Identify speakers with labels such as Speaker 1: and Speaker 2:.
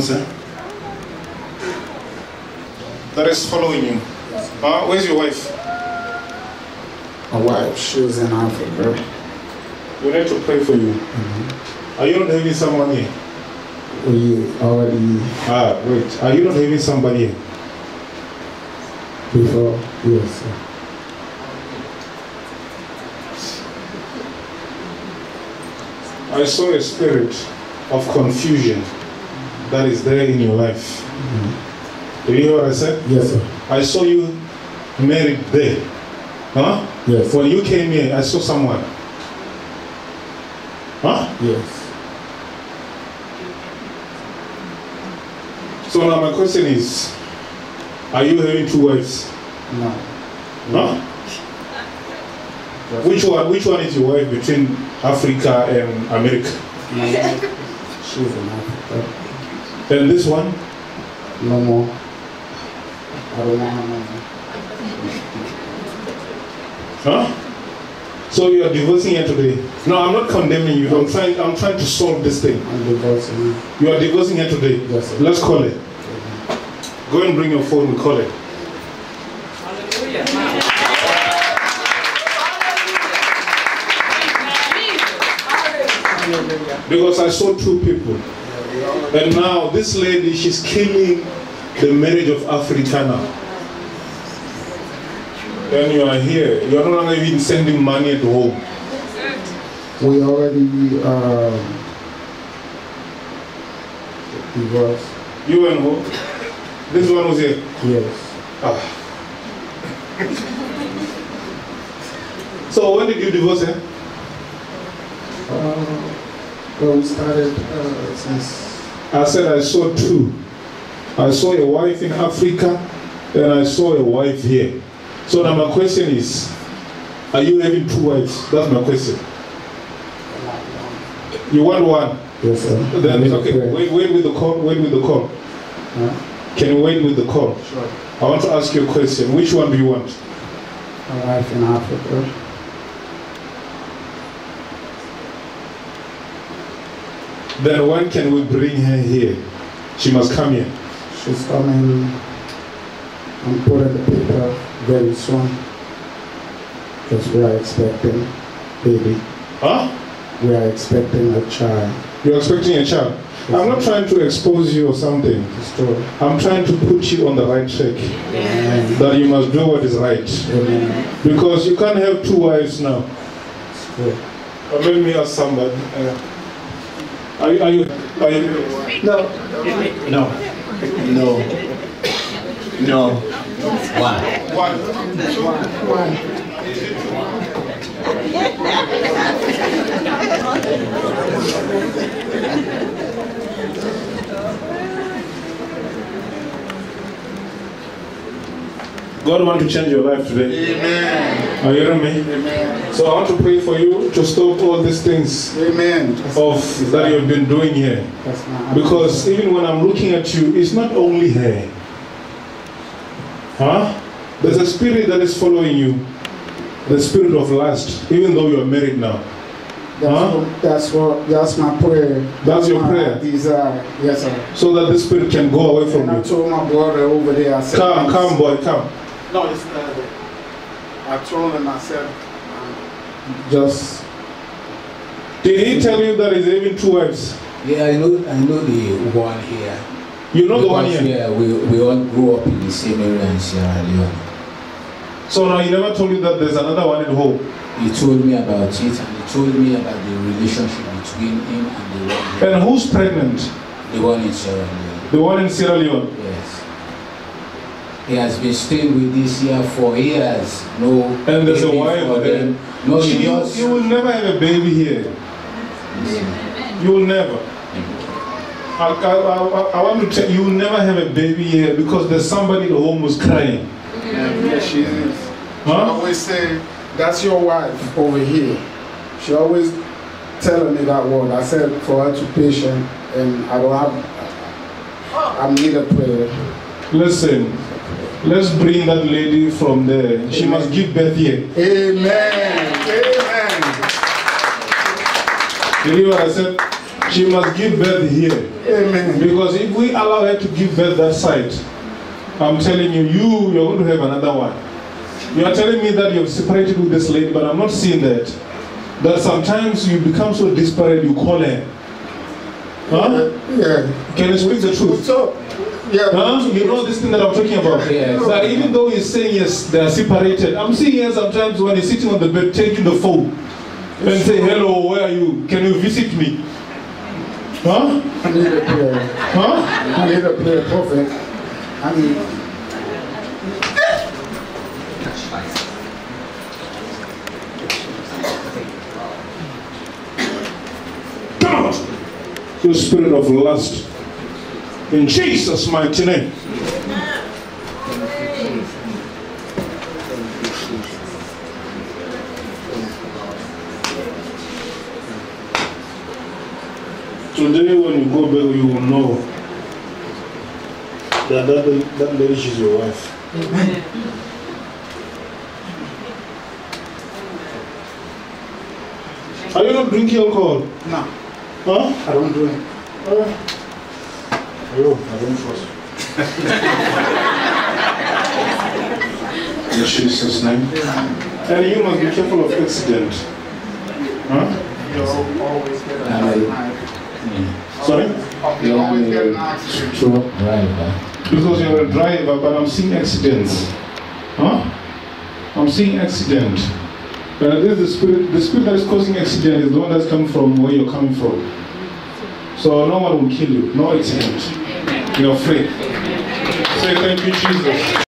Speaker 1: Sir. That is following you. Huh? Where's your wife?
Speaker 2: My wife, she was in Africa.
Speaker 1: We need to pray for you. Are you not having someone here?
Speaker 2: We already
Speaker 1: Ah, wait. Are you not having somebody here?
Speaker 2: before, yes, sir.
Speaker 1: I saw a spirit of confusion that is there in your life. Did you hear what I said?
Speaker 2: Yes, sir.
Speaker 1: I saw you married there. Huh?
Speaker 2: Yes,
Speaker 1: When you came here, I saw someone. Huh?
Speaker 2: yes.
Speaker 1: So now my question is, are you having two wives?
Speaker 2: No.
Speaker 1: Huh? Which one? Which one is your wife between Africa and America?
Speaker 2: She's in Africa.
Speaker 1: And this one?
Speaker 2: No more. I don't want her no.
Speaker 1: Huh? So you are divorcing her today? No, I'm not condemning you. I'm trying. I'm trying to solve this thing.
Speaker 2: I'm divorcing her.
Speaker 1: You are divorcing her today.
Speaker 2: Yes, sir.
Speaker 1: Let's call it. Go and bring your phone. and call it. Because I saw two people. And now this lady, she's killing the marriage of Africa now. And you are here. You are no longer even sending money at home.
Speaker 2: We already um, divorced.
Speaker 1: You and who? This one was here.
Speaker 2: Yes.
Speaker 1: Ah. So when did you divorce her?
Speaker 2: Well, we started uh, since
Speaker 1: I said I saw two. I saw a wife in Africa and I saw a wife here. So now my question is, are you having two wives? That's my question. You want one?
Speaker 2: yes, sir.
Speaker 1: Then
Speaker 2: a
Speaker 1: okay. Wait, wait with the call. Wait with the call.
Speaker 2: Huh?
Speaker 1: Can you wait with the call?
Speaker 2: Sure.
Speaker 1: I want to ask you a question. Which one do you want?
Speaker 2: My wife in Africa.
Speaker 1: Then when can we bring her here? She must come here.
Speaker 2: She's coming. I'm putting the paper very soon. Because we are expecting baby.
Speaker 1: Huh?
Speaker 2: We are expecting a child.
Speaker 1: You're expecting a child. I'm not trying to expose you or something. I'm trying to put you on the right track.
Speaker 2: Amen.
Speaker 1: That you must do what is right.
Speaker 2: Amen.
Speaker 1: Because you can't have two wives now. Or let me ask somebody. Uh, are you, are you, are you,
Speaker 3: No. No. No. No. Why? Why?
Speaker 1: one? God want to change your life today.
Speaker 3: Amen.
Speaker 1: Are you hearing me?
Speaker 3: Amen.
Speaker 1: So I want to pray for you to stop all these things
Speaker 3: Amen.
Speaker 1: of that you've been doing here. Because even when I'm looking at you, it's not only her. Huh? There's a spirit that is following you. The spirit of lust, even though you're married now.
Speaker 2: That's,
Speaker 1: Huh?
Speaker 2: what, that's what. That's my prayer.
Speaker 1: That's your
Speaker 2: my
Speaker 1: prayer?
Speaker 2: Desire. Yes, sir.
Speaker 1: So that the spirit can go away from
Speaker 2: And I
Speaker 1: you.
Speaker 2: told my brother over there. I said,
Speaker 1: Come, come, boy, come.
Speaker 2: No, it's not. I told him. I said, um, just
Speaker 1: Did he tell you that he's having two wives?
Speaker 4: Yeah, I know, I know the one here.
Speaker 1: You know the one here?
Speaker 4: Yeah, we, we all grew up in the same area in Sierra Leone.
Speaker 1: So now he never told you that there's another one at home.
Speaker 4: He told me about it and he told me about the relationship between him and the one here,
Speaker 1: And who's pregnant?
Speaker 4: the one in Sierra Leone.
Speaker 1: The one in Sierra Leone.
Speaker 4: Yes. He has been staying with this here for years. No.
Speaker 1: And there's a wife
Speaker 4: for them. No, he
Speaker 1: you, you will never have a baby here. You will never. I, I, I, I want to tell you, you will never have a baby here because there's somebody at home who's crying.
Speaker 2: Yeah, she is. She
Speaker 1: Huh?
Speaker 2: always say, "That's your wife over here." She always telling me that word. I said for her to patient, and I don't have. I need a prayer.
Speaker 1: Listen, let's bring that lady from there. She must give birth here.
Speaker 2: Amen. Amen.
Speaker 1: You hear what I said? She must give birth here.
Speaker 2: Amen.
Speaker 1: Because if we allow her to give birth that side, I'm telling you, you, you're going to have another one. You are telling me that you've separated with this lady, but I'm not seeing that. That sometimes you become so desperate, you call her. Huh?
Speaker 2: Uh, yeah.
Speaker 1: Can you speak the truth?
Speaker 2: So, yeah.
Speaker 1: Huh? You know this thing that I'm talking about?
Speaker 4: Yes.
Speaker 1: That even though he's saying yes, they are separated. I'm seeing here sometimes when he's sitting on the bed taking the phone and say, hello, where are you? Can you visit me? Huh?
Speaker 2: I need a prayer.
Speaker 1: Huh?
Speaker 2: I need a prayer, prophet. I need.
Speaker 1: Come out! You spirit of lust. In Jesus' mighty name. Today, when you go back, you will know that that, that lady is your wife. Are you not drinking alcohol?
Speaker 2: No,
Speaker 1: Huh?
Speaker 2: I don't drink. it.
Speaker 1: Yo, I don't trust. In Jesus' name. And you must be careful of accident. Huh?
Speaker 2: You always get an accident.
Speaker 1: Sorry?
Speaker 2: You always get an accident.
Speaker 4: Truck driver.
Speaker 1: Because you're a driver, but I'm seeing accidents. Huh? I'm seeing accident. And this is the spirit, the spirit that is causing accident is the one that's coming from where you're coming from. So no one will kill you, no accident. You're free. Say thank you, Jesus.